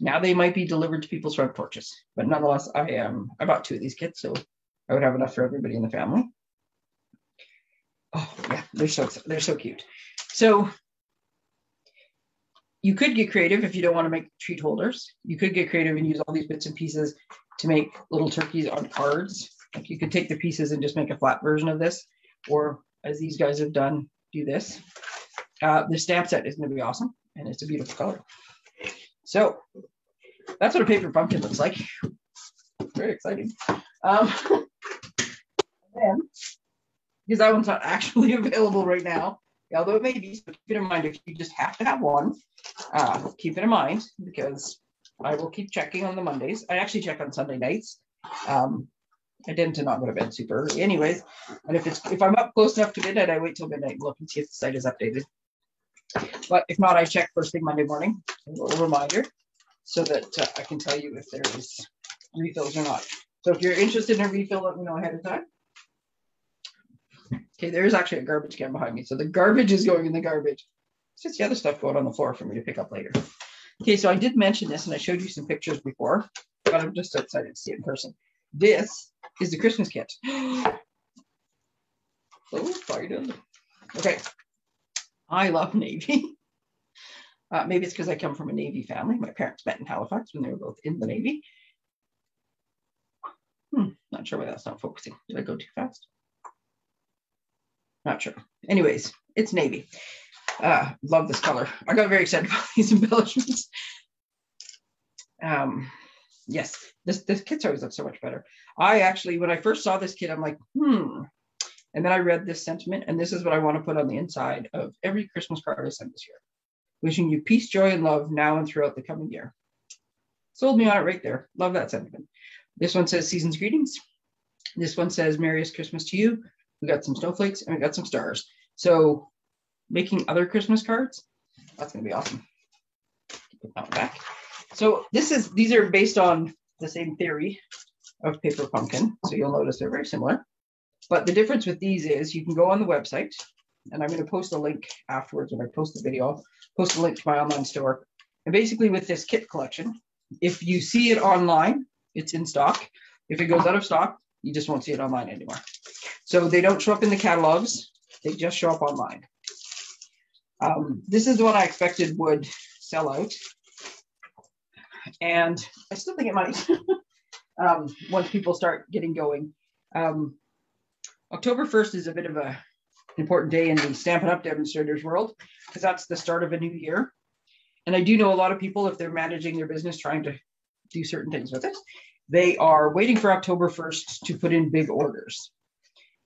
now they might be delivered to people's front porches. But nonetheless, I am. I bought two of these kits, so I would have enough for everybody in the family. Oh yeah, they're so they're so cute. So you could get creative if you don't want to make treat holders. You could get creative and use all these bits and pieces to make little turkeys on cards. Like you could take the pieces and just make a flat version of this, or as these guys have done, do this. Uh, the stamp set is going to be awesome, and it's a beautiful color. So that's what a paper pumpkin looks like. Very exciting. Um, then, because that one's not actually available right now, although it may be, so keep it in mind if you just have to have one, uh, keep it in mind because I will keep checking on the Mondays. I actually check on Sunday nights. Um, I tend to not go to bed super early anyways. And if it's if I'm up close enough to midnight, I wait till midnight and look and see if the site is updated. But if not, I check first thing Monday morning, a little reminder, so that uh, I can tell you if there is refills or not. So if you're interested in a refill, let me know ahead of time. Okay, there is actually a garbage can behind me. So the garbage is going in the garbage. It's just the other stuff going on the floor for me to pick up later. Okay, so I did mention this and I showed you some pictures before, but I'm just excited to see it in person. This is the Christmas kit. so excited. Okay, I love Navy. Uh, maybe it's because I come from a Navy family. My parents met in Halifax when they were both in the Navy. Hmm, not sure why that's not focusing. Did I go too fast? Not sure. Anyways, it's navy. Uh, love this color. I got very excited about these embellishments. Um, yes, this this kit's always looks so much better. I actually, when I first saw this kit, I'm like, hmm. And then I read this sentiment, and this is what I want to put on the inside of every Christmas card I send this year. Wishing you peace, joy, and love now and throughout the coming year. Sold me on it right there. Love that sentiment. This one says season's greetings. This one says Merriest Christmas to you. We got some snowflakes and we got some stars. So making other Christmas cards, that's gonna be awesome. Put that back. So this is these are based on the same theory of paper pumpkin. So you'll notice they're very similar. But the difference with these is you can go on the website, and I'm going to post a link afterwards when I post the video. Post a link to my online store. And basically, with this kit collection, if you see it online, it's in stock. If it goes out of stock, you just won't see it online anymore. So they don't show up in the catalogs, they just show up online. Um, this is what I expected would sell out. And I still think it might um, once people start getting going. Um, October 1st is a bit of a important day in the Stampin' Up! demonstrators world because that's the start of a new year. And I do know a lot of people, if they're managing their business, trying to do certain things with it, they are waiting for October 1st to put in big orders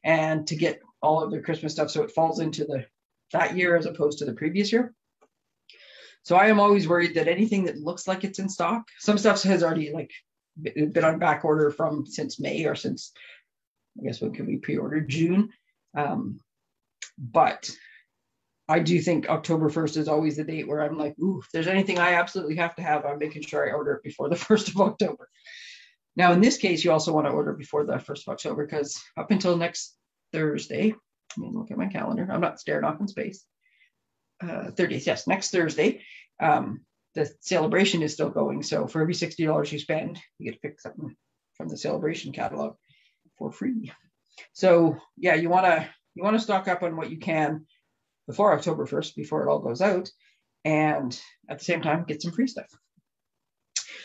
and to get all of their Christmas stuff so it falls into the that year as opposed to the previous year. So I am always worried that anything that looks like it's in stock, some stuff has already like been on back order from since May or since I guess when can we pre-order June. Um, but I do think October 1st is always the date where I'm like, ooh, if there's anything I absolutely have to have, I'm making sure I order it before the 1st of October. Now, in this case, you also want to order before the 1st of October because up until next Thursday, Mean, look at my calendar. I'm not staring off in space. Uh, 30th, yes, next Thursday, um, the Sale-A-Bration is still going. So for every $60 you spend, you get to pick something from the Sale-A-Bration catalog for free. So yeah, you want to you want to stock up on what you can before October 1st, before it all goes out, and at the same time get some free stuff.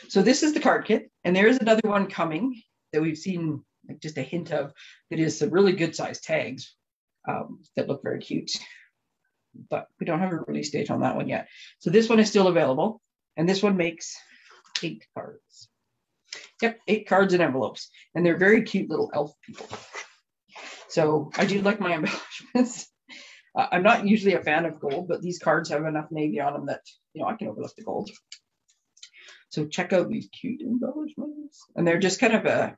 So this is the card kit, and there is another one coming that we've seen like just a hint of that is some really good sized tags um, that look very cute. But we don't have a release date on that one yet. So this one is still available, and this one makes eight cards. Yep, eight cards and envelopes, and they're very cute little elf people. So I do like my embellishments. Uh, I'm not usually a fan of gold, but these cards have enough navy on them that you know I can overlook the gold. So check out these cute embellishments, and they're just kind of a.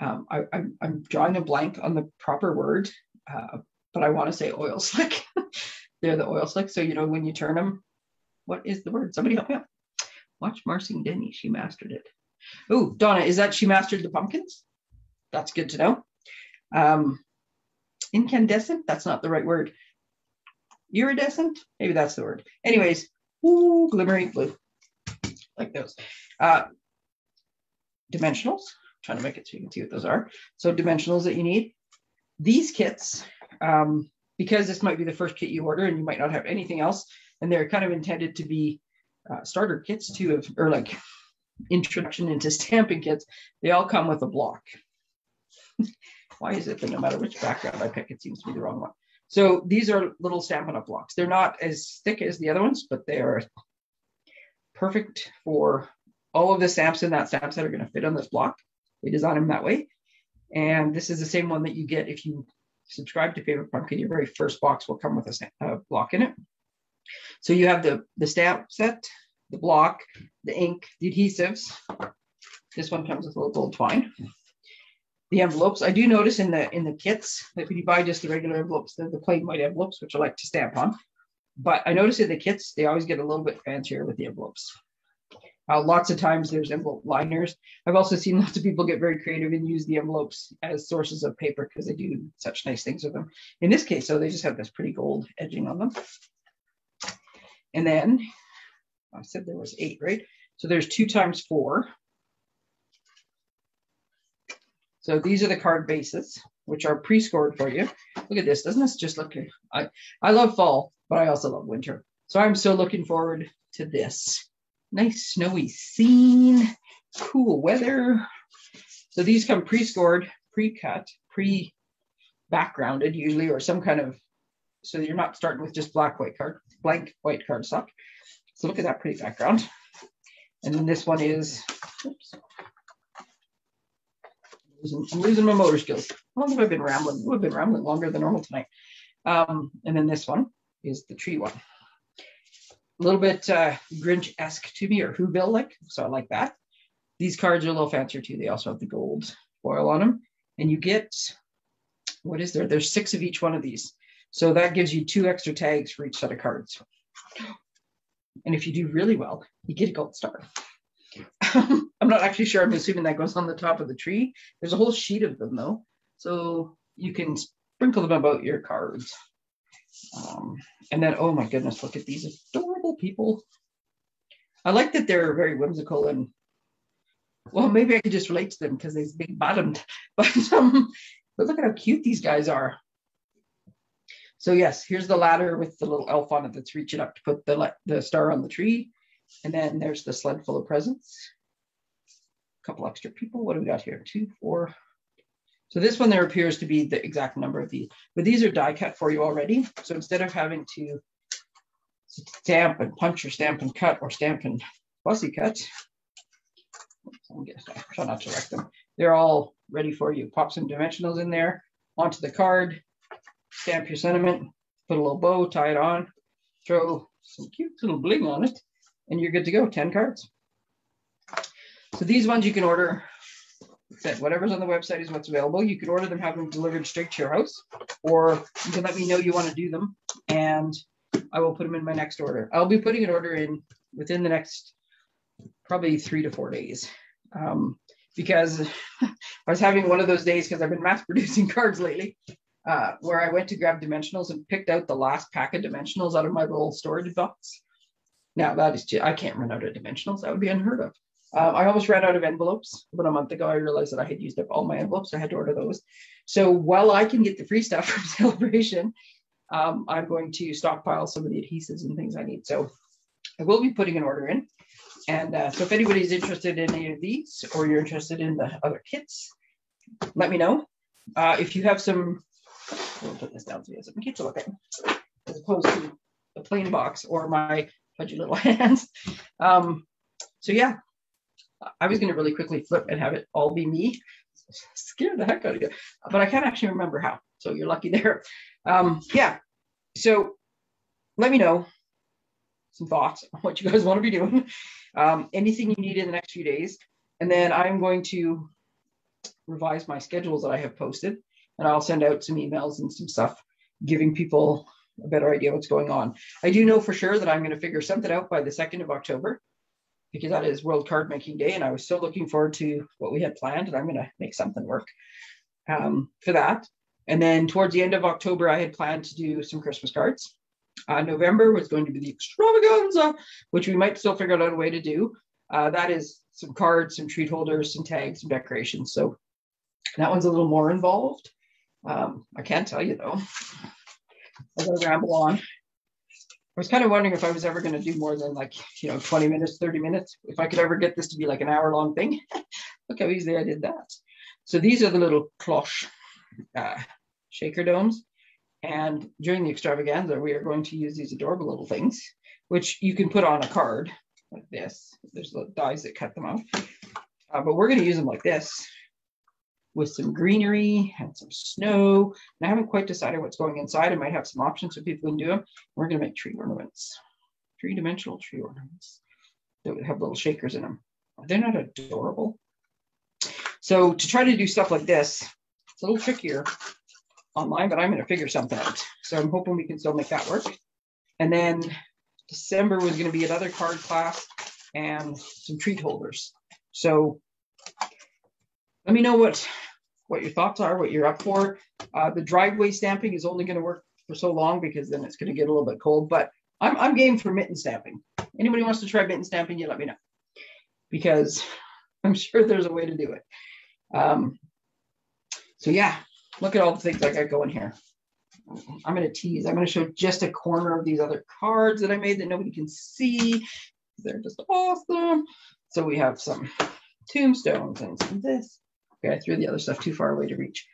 Um, I'm, I'm drawing a blank on the proper word, uh, but I want to say oil slick. they're the oil slick. So you know when you turn them, what is the word? Somebody help me out. Watch Marcy Denny. She mastered it. Oh, Donna, is that she mastered the pumpkins? That's good to know. Um, incandescent, that's not the right word. Iridescent, maybe that's the word. Anyways, ooh, glimmering blue, like those. Uh, dimensionals, trying to make it so you can see what those are. So dimensionals that you need. These kits, um, because this might be the first kit you order and you might not have anything else, and they're kind of intended to be uh, starter kits too, of, or like introduction into stamping kits, they all come with a block. Why is it that no matter which background I pick, it seems to be the wrong one? So these are little Stampin' Up! blocks. They're not as thick as the other ones, but they are perfect for all of the stamps in that stamp set are going to fit on this block. We design them that way. And this is the same one that you get if you subscribe to Paper Pumpkin. Your very first box will come with a uh, block in it. So you have the, the stamp set, the block, the ink, the adhesives. This one comes with a little gold twine the envelopes. I do notice in the in the kits that when you buy just the regular envelopes, the, the plain white envelopes, which I like to stamp on. But I notice in the kits, they always get a little bit fancier with the envelopes. Uh, lots of times there's envelope liners. I've also seen lots of people get very creative and use the envelopes as sources of paper because they do such nice things with them. In this case, so they just have this pretty gold edging on them. And then I said there was eight, right? So there's two times four. So these are the card bases, which are pre-scored for you. Look at this. Doesn't this just look, I, I love fall, but I also love winter. So I'm so looking forward to this. Nice snowy scene, cool weather. So these come pre-scored, pre-cut, pre-backgrounded usually, or some kind of, so you're not starting with just black, white card, blank white cardstock. So look at that pretty background. And then this one is, oops, I'm losing my motor skills. How long have I been rambling? I've been rambling longer than normal tonight. Um, and then this one is the tree one. A little bit uh, Grinch-esque to me or Who Whoville-like, so I like that. These cards are a little fancier too. They also have the gold foil on them. And you get, what is there? There's six of each one of these. So that gives you two extra tags for each set of cards. And if you do really well, you get a gold star. I'm not actually sure. I'm assuming that goes on the top of the tree. There's a whole sheet of them though. So you can sprinkle them about your cards. Um, and then, oh my goodness, look at these adorable people. I like that they're very whimsical and, well, maybe I could just relate to them because they're big bottomed. But, um, but look at how cute these guys are. So yes, here's the ladder with the little elf on it that's reaching up to put the, the star on the tree. And then there's the sled full of presents. A couple extra people. What do we got here? Two, four. So this one there appears to be the exact number of these, but these are die cut for you already. So instead of having to stamp and punch or stamp and cut or stamp and fussy cut, try not to wreck them. They're all ready for you. Pop some dimensionals in there onto the card, stamp your sentiment, put a little bow, tie it on, throw some cute little bling on it, and you're good to go. 10 cards. So these ones you can order that whatever's on the website is what's available. You could order them, have them delivered straight to your house, or you can let me know you want to do them, and I will put them in my next order. I'll be putting an order in within the next probably three to four days. Um, because I was having one of those days because I've been mass producing cards lately, uh, where I went to grab dimensionals and picked out the last pack of dimensionals out of my little storage box. Now that is, just, I can't run out of dimensionals. That would be unheard of. Um, I almost ran out of envelopes about a month ago. I realized that I had used up all my envelopes. I had to order those. So while I can get the free stuff from Sale-A-Bration, um, I'm going to stockpile some of the adhesives and things I need. So I will be putting an order in. And uh, so if anybody's interested in any of these or you're interested in the other kits, let me know. Uh, if you have some, we'll put this down so you have some kits to look at, as opposed to a plain box or my pudgy little hands. Um, so yeah, I was going to really quickly flip and have it all be me. Scared the heck out of you, but I can't actually remember how. So you're lucky there. Um, yeah. So let me know some thoughts on what you guys want to be doing. Um, anything you need in the next few days. And then I'm going to revise my schedules that I have posted and I'll send out some emails and some stuff giving people a better idea what's going on. I do know for sure that I'm going to figure something out by the 2nd of October because that is World Card Making Day, and I was so looking forward to what we had planned, and I'm going to make something work um, for that. And then towards the end of October, I had planned to do some Christmas cards. Uh, November was going to be the extravaganza, which we might still figure out a way to do. Uh, that is some cards, some treat holders, some tags, some decorations. So that one's a little more involved. Um, I can't tell you though. I'm gonna ramble on. I was kind of wondering if I was ever going to do more than like, you know, 20 minutes, 30 minutes, if I could ever get this to be like an hour long thing. Look how easily I did that. So these are the little cloche uh, shaker domes. And during the extravaganza, we are going to use these adorable little things, which you can put on a card like this. There's the dies that cut them off. Uh, but we're going to use them like this with some greenery and some snow. And I haven't quite decided what's going inside. I might have some options so people can do them. We're going to make tree ornaments, three-dimensional tree ornaments that would have little shakers in them. They're not adorable. So to try to do stuff like this, it's a little trickier online, but I'm going to figure something out. So I'm hoping we can still make that work. And then December was going to be another card class and some treat holders. So let me know what what your thoughts are, what you're up for. Uh, the driveway stamping is only going to work for so long because then it's going to get a little bit cold. But I'm I'm game for mitten stamping. Anybody wants to try mitten stamping, you let me know because I'm sure there's a way to do it. Um, so yeah, look at all the things I got going here. I'm going to tease. I'm going to show just a corner of these other cards that I made that nobody can see. They're just awesome. So we have some tombstones and some this. Okay, I threw the other stuff too far away to reach.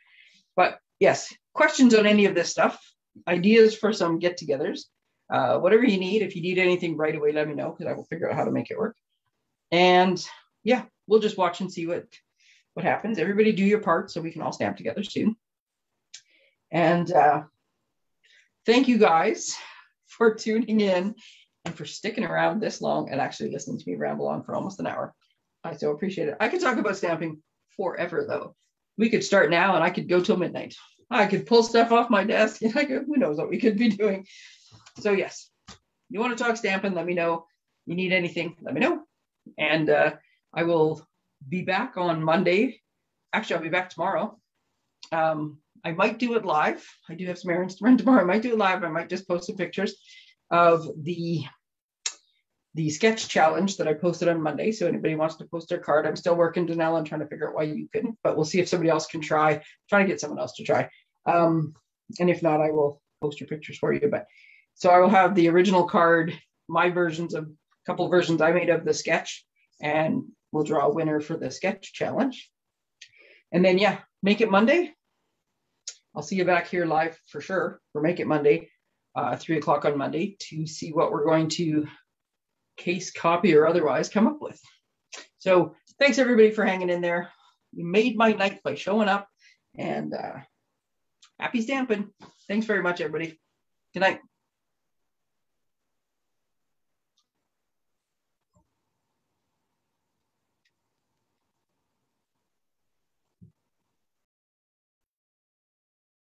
But yes, questions on any of this stuff, ideas for some get togethers, uh, whatever you need. If you need anything right away, let me know because I will figure out how to make it work. And yeah, we'll just watch and see what what happens. Everybody do your part so we can all stamp together soon. And uh, thank you guys for tuning in and for sticking around this long and actually listening to me ramble on for almost an hour. I so appreciate it. I could talk about stamping forever though. We could start now and I could go till midnight. I could pull stuff off my desk and I could, who knows what we could be doing. So yes, you want to talk stamping, let me know. You need anything, let me know. And uh, I will be back on Monday. Actually, I'll be back tomorrow. Um, I might do it live. I do have some errands to run tomorrow. I might do it live. I might just post some pictures of the the sketch challenge that I posted on Monday. So anybody wants to post their card, I'm still working Danelle and trying to figure out why you couldn't, but we'll see if somebody else can try. trying to get someone else to try. Um, and if not, I will post your pictures for you. But so I will have the original card, my versions of a couple of versions I made of the sketch, and we'll draw a winner for the sketch challenge. And then, yeah, make it Monday. I'll see you back here live for sure for Make It Monday, uh, three o'clock on Monday to see what we're going to case, copy, or otherwise come up with. So thanks everybody for hanging in there. You made my night by showing up and uh, happy stamping. Thanks very much, everybody. Good night.